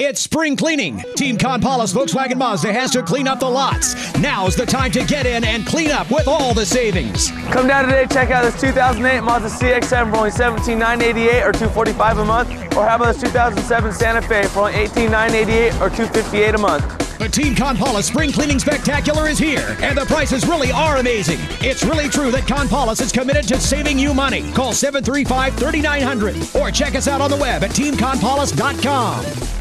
It's spring cleaning. Team Con Paulos Volkswagen Mazda has to clean up the lots. Now's the time to get in and clean up with all the savings. Come down today, check out this 2008 Mazda CX-7 for only $17,988 or $245 a month, or how about this 2007 Santa Fe for only $18,988 or $258 a month. The Team Con Paulos Spring Cleaning Spectacular is here, and the prices really are amazing. It's really true that Con Paulos is committed to saving you money. Call 735 3900 or check us out on the web at teamconpaulos.com.